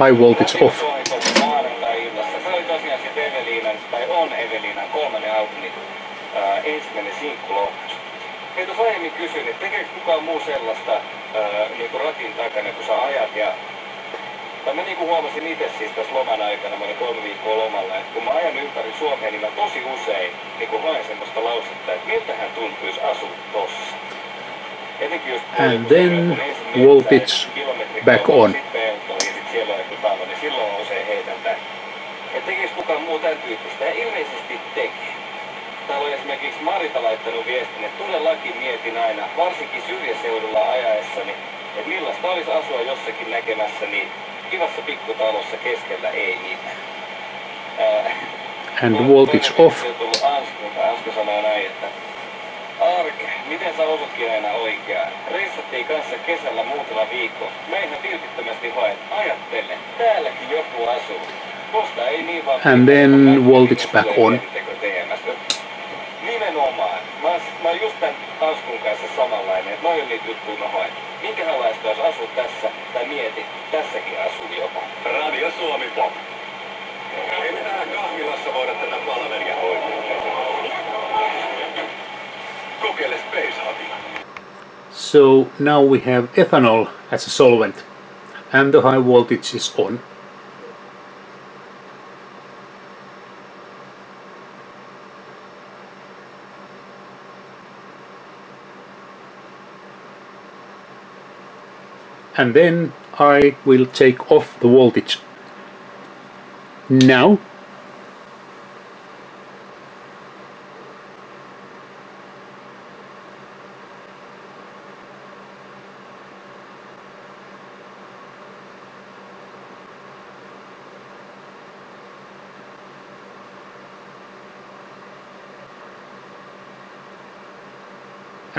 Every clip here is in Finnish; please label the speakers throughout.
Speaker 1: High voltage off.
Speaker 2: Tai on kolmannen ensimmäinen sinkkulohtus. Hei tuossa aiemmin kysyin, että tekeekö kukaan muu sellaista ää, niinku ratin takana, kun sä ajat ja tai mä niinku huomasin itse siis tässä loman aikana, mä olin kolme viikkoa lomalla, että kun mä ajan ympäri Suomea, niin mä tosi usein niinku haen semmoista lausetta, että miltähän tuntuisi asua tossa.
Speaker 1: And then voltage back on.
Speaker 2: Ja on joku talo, niin silloin usein heitän tän. Et tekis kukaan muu tän tyyppistä, ja ilmeisesti tekee. Täällä on esimerkiksi Marita laittanut viestin, että todellakin mietin aina, varsinkin syrjäseudulla ajaessani, että millaista olisi asua jossakin näkemässä, niin kivassa pikkutalossa keskellä ei mitään. Ää,
Speaker 1: And
Speaker 2: toinen-
Speaker 1: voltage off.
Speaker 2: on. Anska sanoo näin, että Arke, miten sä osutkin aina oikeaan? Reissattiin kanssa kesällä muutama viikko. Mä ihan vilpittömästi haen.
Speaker 1: and then voltage back on. So now we have ethanol as a solvent. And the high voltage is on. And then I will take off the voltage. Now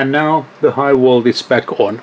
Speaker 1: and now the high voltage is back on.